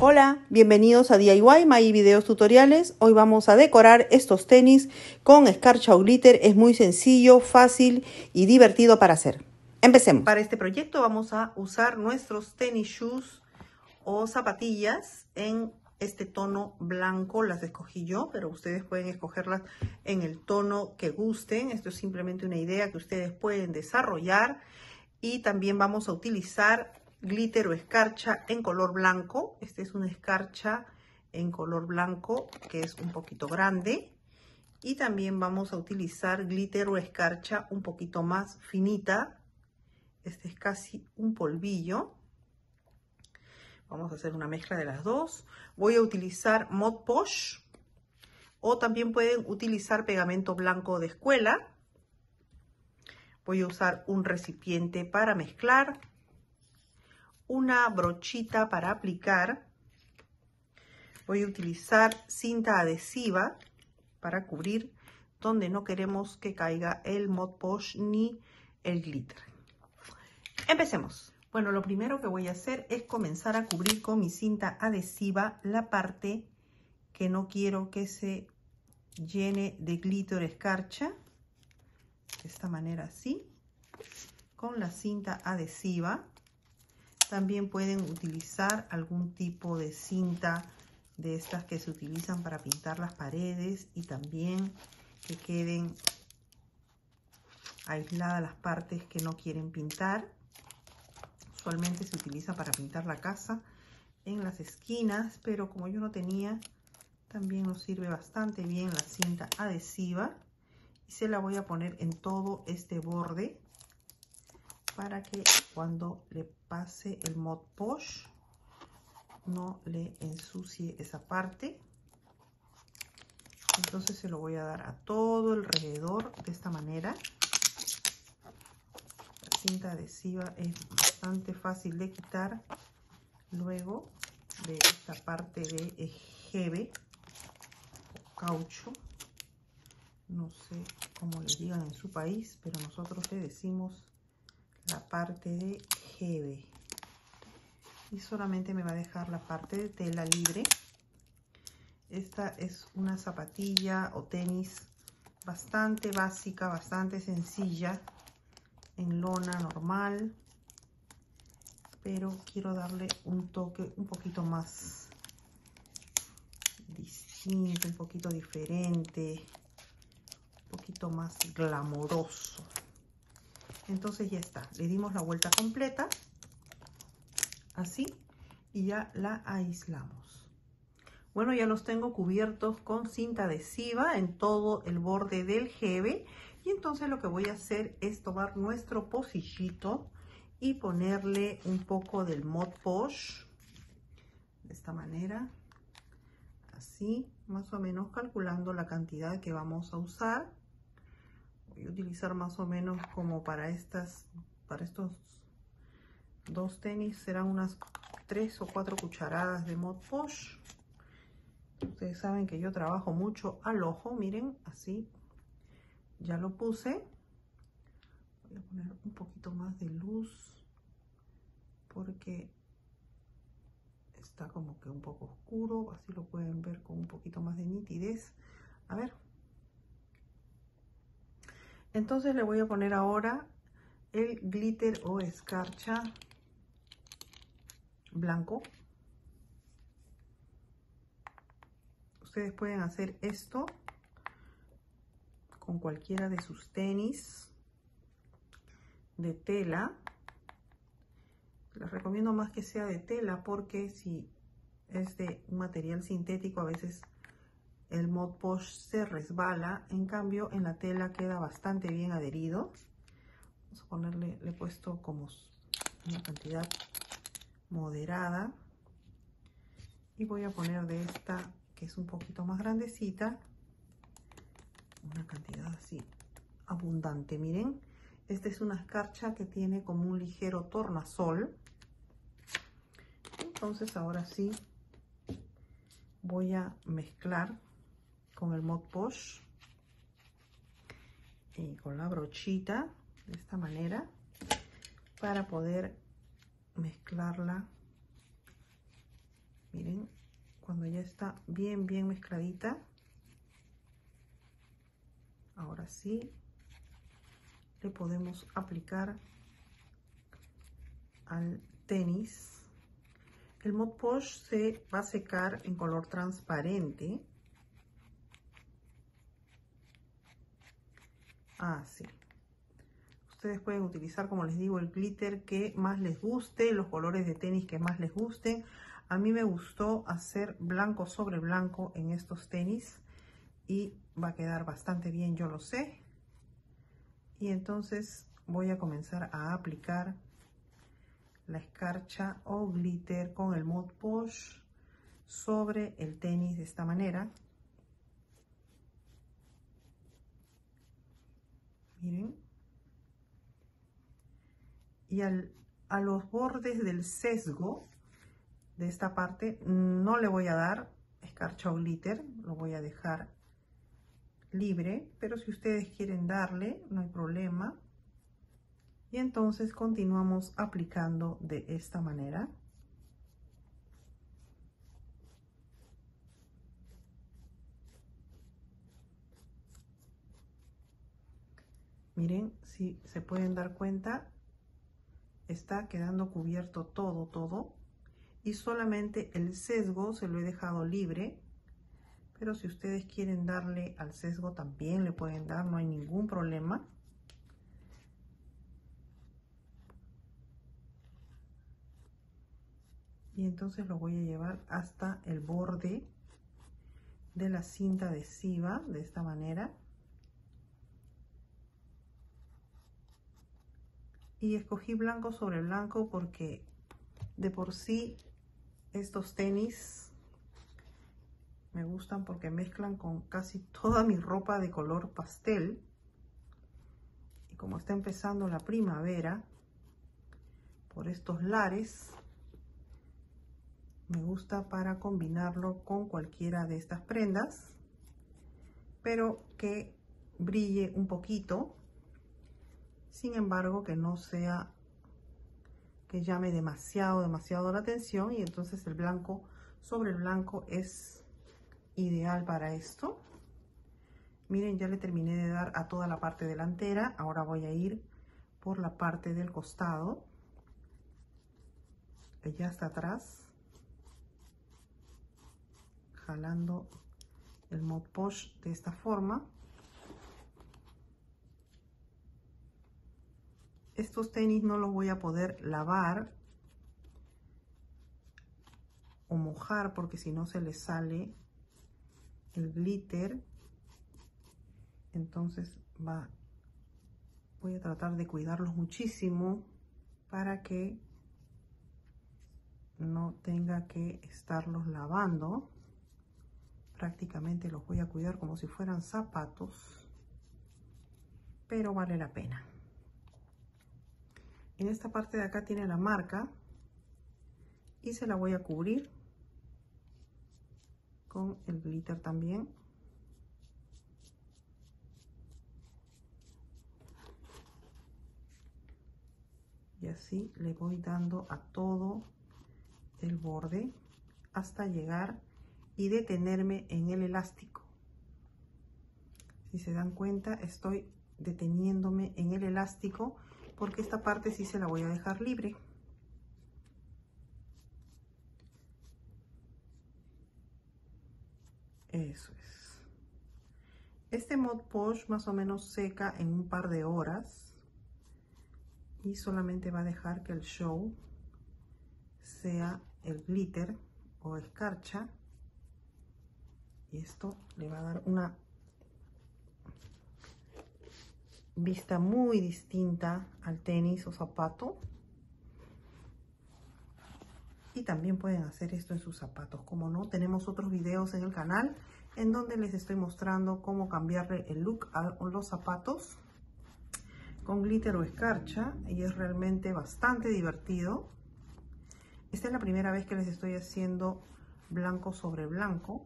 Hola, bienvenidos a DIY My Videos Tutoriales. Hoy vamos a decorar estos tenis con escarcha o glitter. Es muy sencillo, fácil y divertido para hacer. Empecemos. Para este proyecto vamos a usar nuestros tenis shoes o zapatillas en este tono blanco. Las escogí yo, pero ustedes pueden escogerlas en el tono que gusten. Esto es simplemente una idea que ustedes pueden desarrollar. Y también vamos a utilizar glitter o escarcha en color blanco. Este es una escarcha en color blanco que es un poquito grande. Y también vamos a utilizar glitter o escarcha un poquito más finita. Este es casi un polvillo. Vamos a hacer una mezcla de las dos. Voy a utilizar Mod Posh o también pueden utilizar pegamento blanco de escuela. Voy a usar un recipiente para mezclar una brochita para aplicar. Voy a utilizar cinta adhesiva para cubrir donde no queremos que caiga el Mod Posh ni el glitter. Empecemos. Bueno, lo primero que voy a hacer es comenzar a cubrir con mi cinta adhesiva la parte que no quiero que se llene de glitter escarcha. De esta manera así. Con la cinta adhesiva. También pueden utilizar algún tipo de cinta de estas que se utilizan para pintar las paredes y también que queden aisladas las partes que no quieren pintar. Usualmente se utiliza para pintar la casa en las esquinas, pero como yo no tenía, también nos sirve bastante bien la cinta adhesiva. Y se la voy a poner en todo este borde para que cuando le pase el Mod Posh no le ensucie esa parte. Entonces se lo voy a dar a todo alrededor de esta manera. Cinta adhesiva es bastante fácil de quitar luego de esta parte de ejebe o caucho. No sé cómo le digan en su país, pero nosotros le decimos la parte de jeve y solamente me va a dejar la parte de tela libre. Esta es una zapatilla o tenis bastante básica bastante sencilla en lona normal pero quiero darle un toque un poquito más distinto un poquito diferente un poquito más glamoroso. Entonces ya está. Le dimos la vuelta completa así y ya la aislamos. Bueno ya los tengo cubiertos con cinta adhesiva en todo el borde del jeve y entonces lo que voy a hacer es tomar nuestro pocillito y ponerle un poco del Mod Posh de esta manera así más o menos calculando la cantidad que vamos a usar. Voy a utilizar más o menos como para estas para estos dos tenis serán unas tres o cuatro cucharadas de Mod Posh. Ustedes saben que yo trabajo mucho al ojo miren así ya lo puse. Voy a poner un poquito más de luz porque está como que un poco oscuro así lo pueden ver con un poquito más de nitidez. A ver. Entonces le voy a poner ahora el glitter o escarcha blanco. Ustedes pueden hacer esto con cualquiera de sus tenis de tela. Les recomiendo más que sea de tela porque si es de un material sintético a veces el Mod Posh se resbala, en cambio en la tela queda bastante bien adherido. Vamos a ponerle, le he puesto como una cantidad moderada y voy a poner de esta que es un poquito más grandecita una cantidad así abundante, miren esta es una escarcha que tiene como un ligero tornasol. Entonces ahora sí voy a mezclar con el Mod Posh y con la brochita de esta manera para poder mezclarla. Miren cuando ya está bien bien mezcladita ahora sí le podemos aplicar al tenis. El Mod Posh se va a secar en color transparente. Así ah, Ustedes pueden utilizar, como les digo, el glitter que más les guste, los colores de tenis que más les gusten. A mí me gustó hacer blanco sobre blanco en estos tenis y va a quedar bastante bien, yo lo sé. Y entonces voy a comenzar a aplicar la escarcha o glitter con el Mod Posh sobre el tenis de esta manera. Miren y a los bordes del sesgo de esta parte no le voy a dar escarcha o glitter, lo voy a dejar libre, pero si ustedes quieren darle, no hay problema. Y entonces continuamos aplicando de esta manera. Miren, si se pueden dar cuenta, está quedando cubierto todo, todo. Y solamente el sesgo se lo he dejado libre. Pero si ustedes quieren darle al sesgo también le pueden dar, no hay ningún problema. Y entonces lo voy a llevar hasta el borde de la cinta adhesiva de esta manera. y escogí blanco sobre blanco porque de por sí estos tenis me gustan porque mezclan con casi toda mi ropa de color pastel. Y como está empezando la primavera por estos lares me gusta para combinarlo con cualquiera de estas prendas pero que brille un poquito sin embargo que no sea que llame demasiado, demasiado la atención y entonces el blanco sobre el blanco es ideal para esto. Miren, ya le terminé de dar a toda la parte delantera, ahora voy a ir por la parte del costado, ya está atrás, jalando el Mod Posh de esta forma. estos tenis no los voy a poder lavar o mojar porque si no se les sale el glitter entonces va voy a tratar de cuidarlos muchísimo para que no tenga que estarlos lavando. Prácticamente los voy a cuidar como si fueran zapatos pero vale la pena. En esta parte de acá tiene la marca y se la voy a cubrir el glitter también y así le voy dando a todo el borde hasta llegar y detenerme en el elástico si se dan cuenta estoy deteniéndome en el elástico porque esta parte sí se la voy a dejar libre. Eso es. Este Mod Posh más o menos seca en un par de horas y solamente va a dejar que el show sea el glitter o escarcha y esto le va a dar una vista muy distinta al tenis o zapato. Y también pueden hacer esto en sus zapatos. Como no, tenemos otros videos en el canal en donde les estoy mostrando cómo cambiarle el look a los zapatos con glitter o escarcha. Y es realmente bastante divertido. Esta es la primera vez que les estoy haciendo blanco sobre blanco.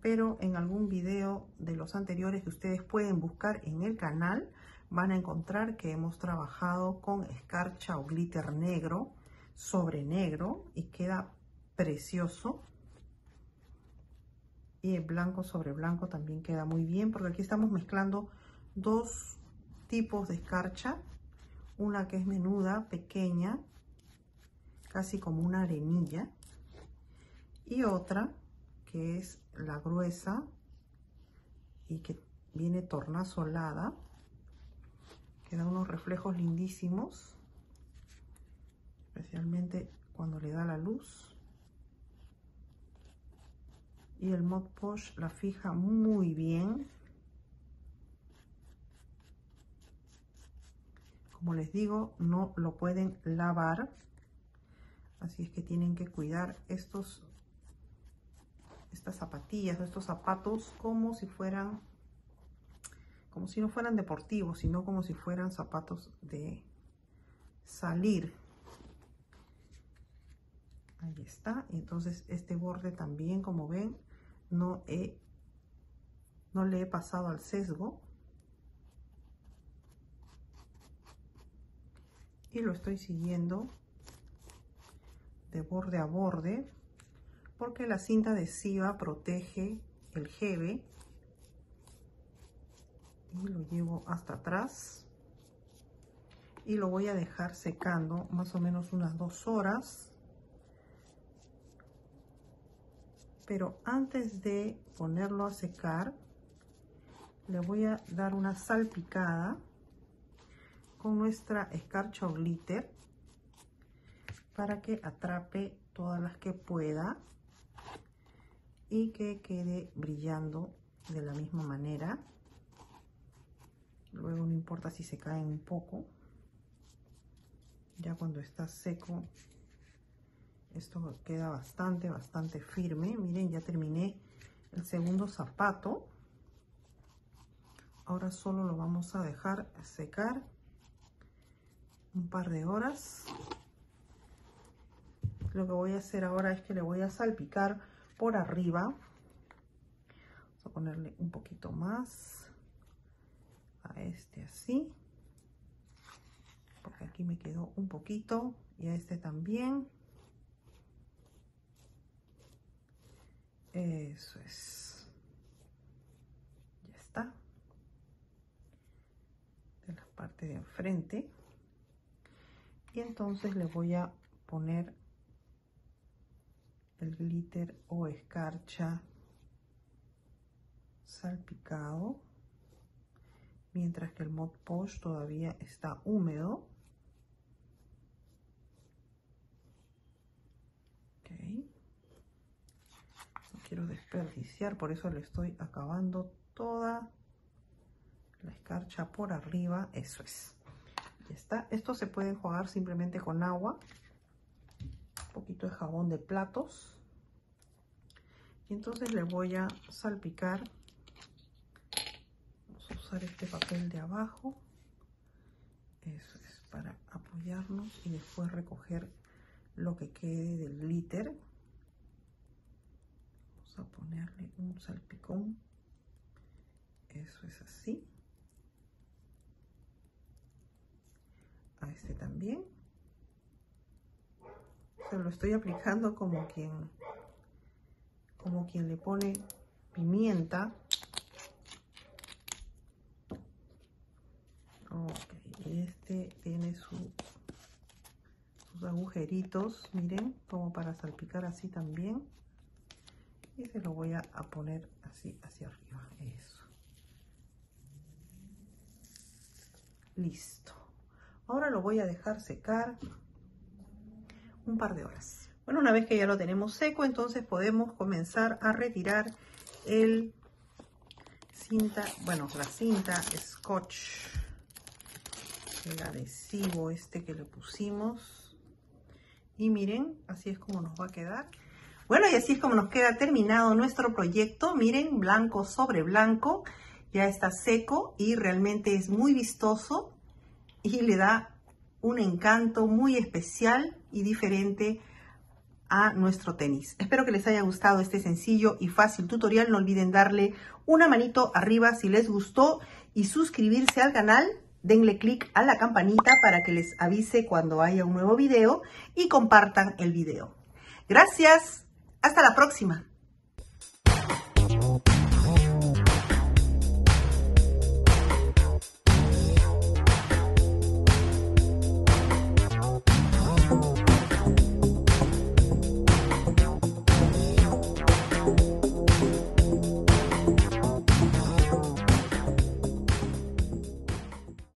pero en algún video de los anteriores que ustedes pueden buscar en el canal, van a encontrar que hemos trabajado con escarcha o glitter negro sobre negro y queda precioso. Y el blanco sobre blanco también queda muy bien porque aquí estamos mezclando dos tipos de escarcha. Una que es menuda, pequeña, casi como una arenilla. Y otra que es la gruesa y que viene tornasolada que da unos reflejos lindísimos especialmente cuando le da la luz y el Mod Posh la fija muy bien como les digo no lo pueden lavar así es que tienen que cuidar estos estas zapatillas estos zapatos como si fueran como si no fueran deportivos, sino como si fueran zapatos de salir. Ahí está. Entonces este borde también, como ven, no, he, no le he pasado al sesgo. Y lo estoy siguiendo de borde a borde porque la cinta adhesiva protege el jeve y lo llevo hasta atrás y lo voy a dejar secando más o menos unas dos horas pero antes de ponerlo a secar le voy a dar una salpicada con nuestra escarcha o glitter para que atrape todas las que pueda y que quede brillando de la misma manera. Luego no importa si se caen un poco ya cuando está seco esto queda bastante bastante firme. Miren ya terminé el segundo zapato. Ahora solo lo vamos a dejar secar un par de horas. Lo que voy a hacer ahora es que le voy a salpicar por arriba. Vamos a ponerle un poquito más a este así porque aquí me quedó un poquito y a este también eso es. Ya está. De la parte de enfrente. Y entonces le voy a poner el glitter o escarcha salpicado mientras que el Mod Podge todavía está húmedo. No quiero desperdiciar, por eso le estoy acabando toda la escarcha por arriba. Eso es. Ya está. Esto se puede enjuagar simplemente con agua. Un poquito de jabón de platos. Y entonces le voy a salpicar usar este papel de abajo eso es para apoyarnos y después recoger lo que quede del glitter vamos a ponerle un salpicón. Eso es así. A este también. Se lo estoy aplicando como quien como quien le pone pimienta. Este tiene sus agujeritos, miren, como para salpicar así también. Y se lo voy a, poner así hacia arriba, eso. Listo. Ahora lo voy a dejar secar un par de horas. Bueno, una vez que ya lo tenemos seco, entonces podemos comenzar a retirar el cinta, bueno, la cinta scotch el adhesivo este que le pusimos. Y miren, así es como nos va a quedar. Bueno, y así es como nos queda terminado nuestro proyecto. Miren, blanco sobre blanco. Ya está seco y realmente es muy vistoso y le da un encanto muy especial y diferente a nuestro tenis. Espero que les haya gustado este sencillo y fácil tutorial. No olviden darle una manito arriba si les gustó y suscribirse al canal. Denle click a la campanita para que les avise cuando haya un nuevo video y compartan el video. Gracias. Hasta la próxima.